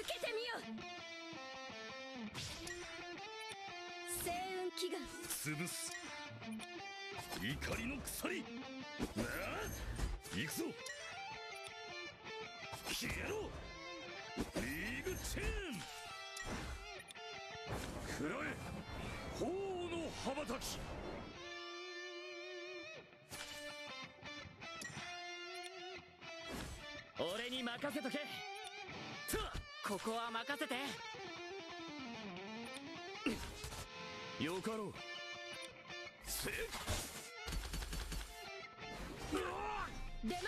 受けてみよ星雲祈願潰す。怒りの鎖。なあ？行くぞ。消えろ。リーグチェーン。食らえ。鳳の羽ばたき。俺に任せとけここは任せて。よかろう。せ。っ出ます。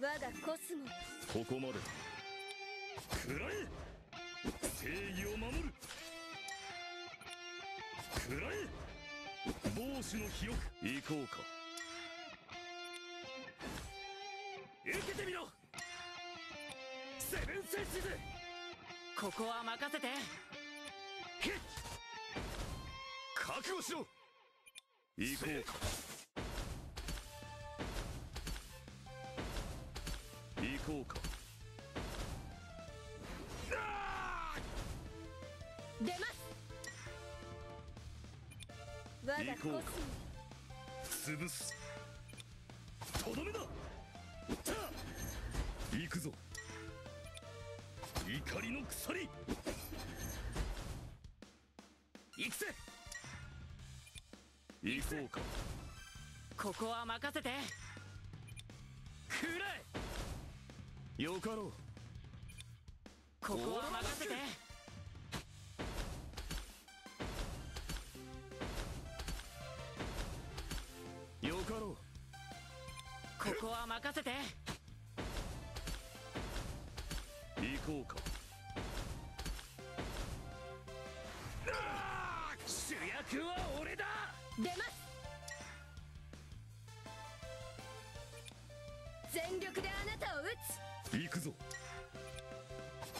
我がコスモ。ここまで。食らえ。正義を守る。食らえ。帽子の記憶行こうかセブンセンシズここは任せて。覚悟しろ。行こうか。行こうか。出ます。我がうか。潰す。とどめだ。た行くぞ怒りの鎖。行くぜ。行こうか。ここは任せて。食らえ。よかろう。ここは任せて。よかろう。ここは任せてこうか主役は俺だ！出ます！全力であなたを撃つ！行くぞ。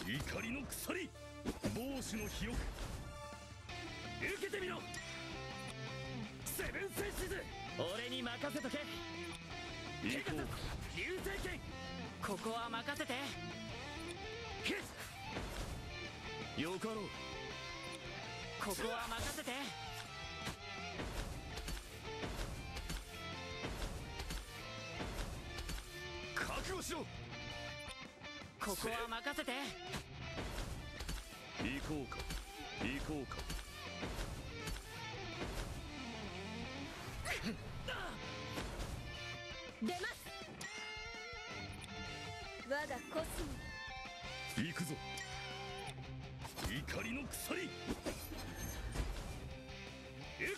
怒りの鎖！帽子の受けてみろ！セブンセンシズ！俺に任せとけ！行こう。か流星剣！ここは任せてよかろうここは任せて覚悟しろここは任せて。行こうか。行こうか。出ます。我がコスモ。行くぞ。怒りの鎖。受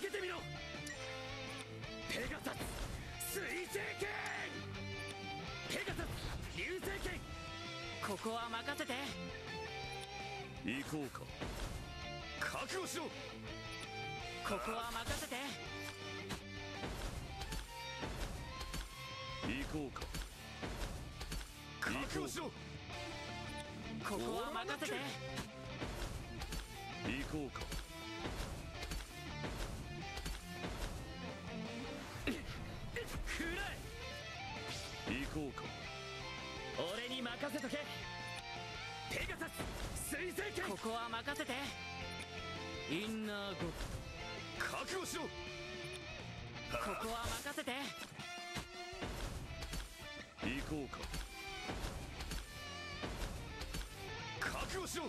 けてみろ。ペガサス水星剣。ペガサス流星剣。ここは任せて。行こうか。覚悟しろ。ここは任せて。行こうか。覚悟。しろここは任せて。行こうか。食らえ行こうか。俺に任せとけ。ペガサス水星剣ここは任せて。インナーゴッ覚悟しろ。ドここは任せて。行こうかしろ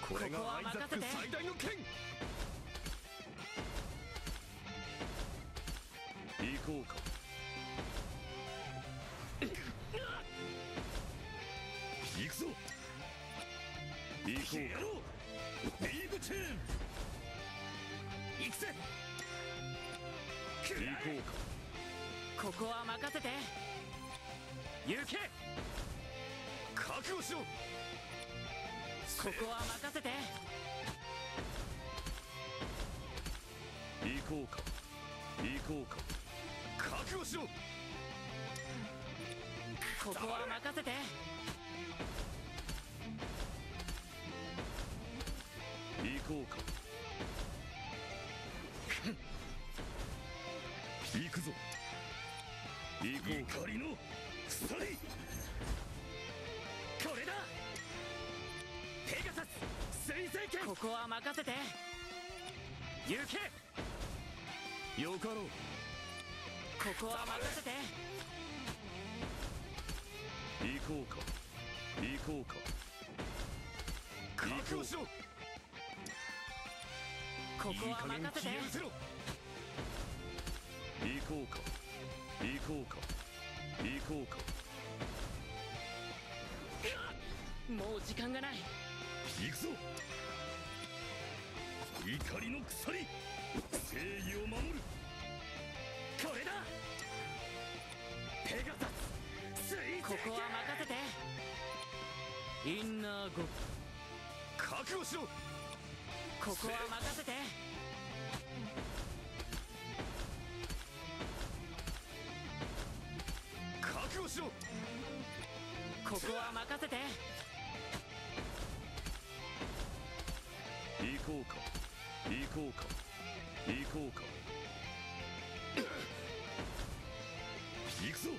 これがアイザック最大の剣。行こうか。行くぞ。行こうか。リーグチェーン行くぜ。行こうか。ここは任せて。行け。覚悟しろここは任せて。行こうか。行こうか。覚悟しろ。ここは任せて。行こうか。行くぞ。行こうか。怒りの鎖。覚これだここは任せて。行け。よかろう。ここは任せて。行こうか。行こうか。覚悟しろ。ここは任せて。行こうか。行こうか。行こうか。もう時間がない行くぞ。怒りの鎖。正義を守る。これだ。ペガサスここは任せて。インナーゴ覚悟しろ。ここは任せて。覚悟しろ。ここは任せてこうか。行こうか。行こうか。行くぞ。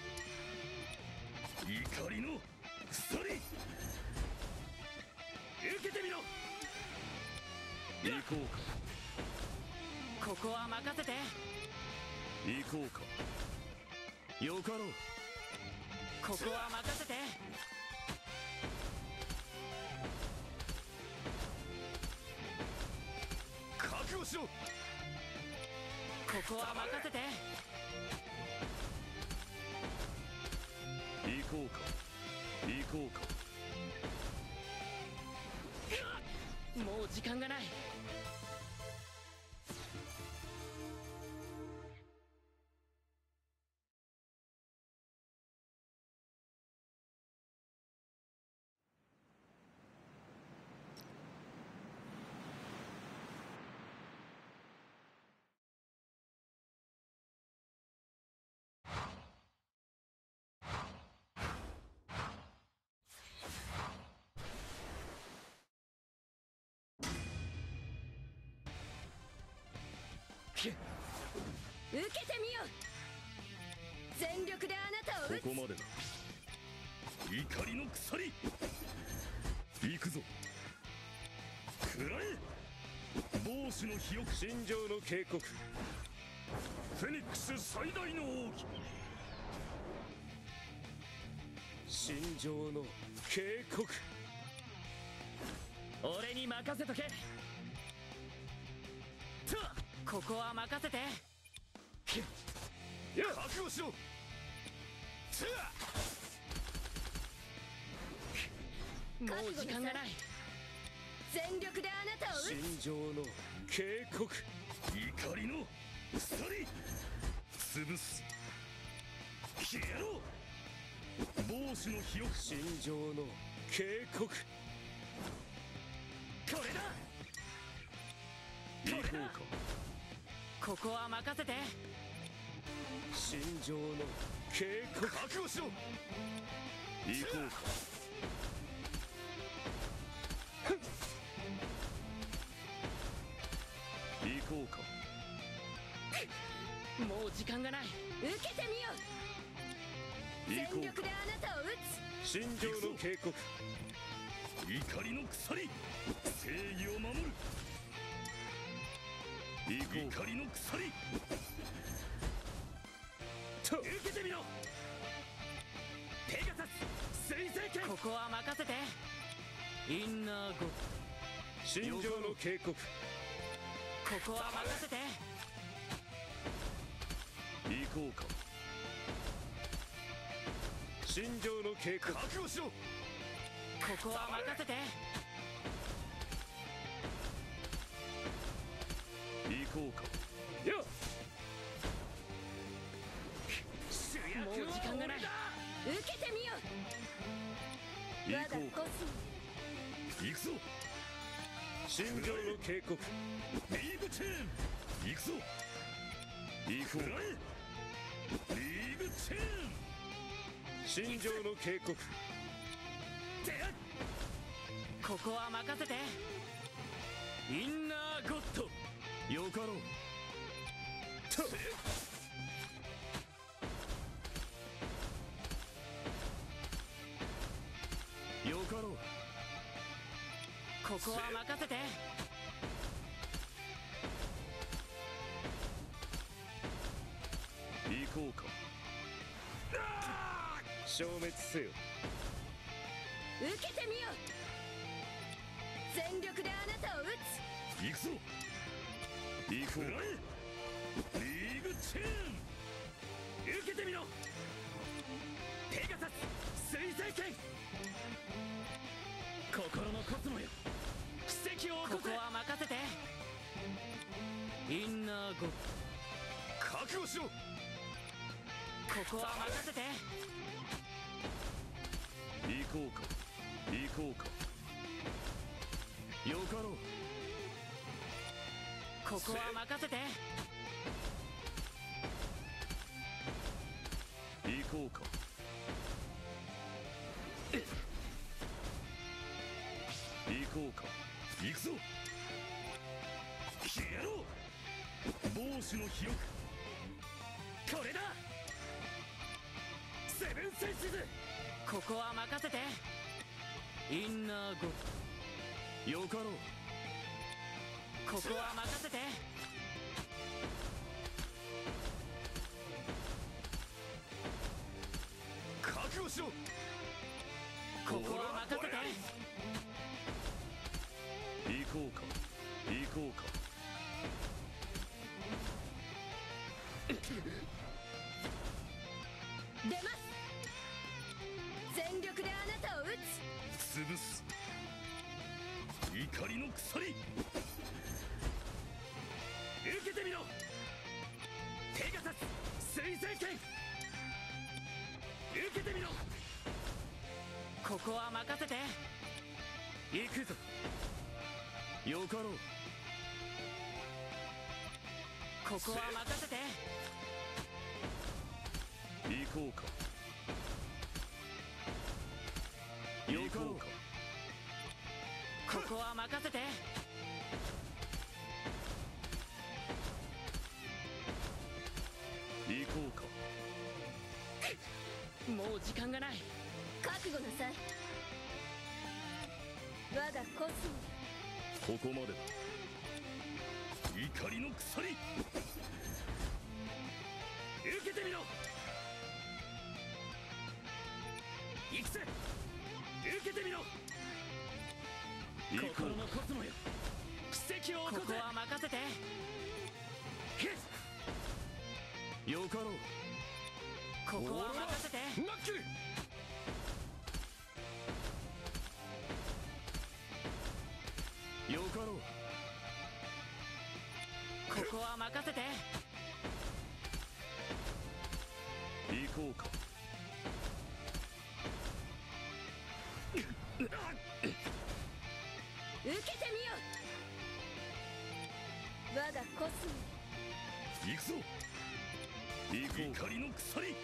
怒りの鎖。受けてみろ。行こうか。ここは任せて。行こうか。よかろう。ここは任せて覚悟しろここは任せて。行こうか。行こうか。もう時間がない受けてみよ全力であなたを撃つ。ここまでだ。怒りの鎖。行くぞ。食らえ。帽子の肥沃。心情の警告。フェニックス最大の奥義。心情の警告。俺に任せとけここは任せて。覚悟しろ。もう時間がない。全力であなたを撃心情の警告。怒りの鎖。潰す。消えろ。帽子の肥沃心情の警告。これだ。行こうかここは任せて。心情の警告覚悟しろ。行こうか。行こうか。もう時間がない。つ受けてみよ全行こうか。力であなたを撃つ。心情の警告。怒りの鎖。正義を守る怒りの鎖。受けてみろ。ペガサス水星剣。ここは任せて。インナーゴ心情の警告。ここは任せて。行こうか。心情の警告。覚悟しろ。ここは任せて行こうかよ主もう時間がない。受けてみよ我が行こうか行くぞ。心情の警告。リーグチェーン行くぞ。行こう。かリーグチェーン心情の警告。ここは任せて。インナーゴッドよかろう。と。よかこは任せて。行こうか。消滅せよ。受けてみよ全力であなたを撃つ。行くぞ行こう。リーグチェーン受けてみろペガサス水星剣心のコスモよ奇跡を起こせここは任せてインナーゴッ覚悟しろここは任せて行こう。か行こう。かよかろう。ここは任せて。行こうか。行こうか。行くぞ。消えろ帽子の記録これだ。セブンセンシズここは任せて。インナーゴッよかろうここは任せて。覚悟しろ。ここは任せて。行こうか。行こうか。出ます。全力であなたを撃つ。潰す。怒りの鎖ここは任せて。行くぞ。よかろう。ここは任せて。行こうか。よ行こうか。ここは任せて。行こうか。もう時間がない覚悟なさい我がコスモここまでだ怒りの鎖受けてみろ行くぜ受けてみろ心のコスモよ奇跡を起こせここは任せて。うよかろうここは任せて。ナッキルよかろう。ここは任せて。行こうか。受けてみよ我がコスモ。行くぞ。行こう怒りの鎖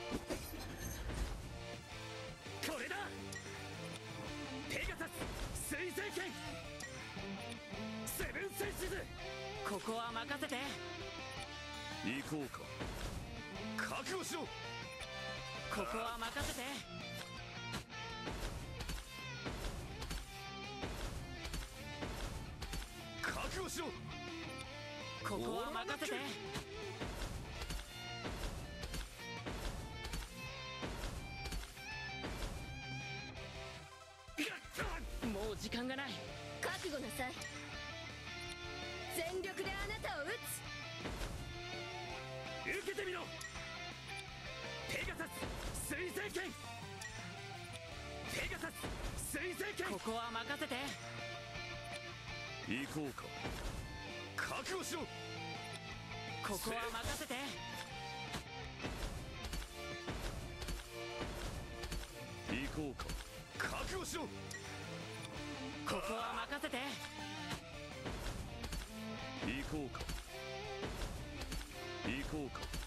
ここは任せて。行こうか。覚悟しろ。ここは任せて。覚悟しろ。ここは任せて。もう時間がない。覚悟なさいを撃つ。受けてみろ。ペガサス水星剣。ペガサス水星剣。ここは任せて。行こうか。覚悟しろ。ここは任せて。行こうか。覚悟しろ。ここは任せて行こうか。行こうか。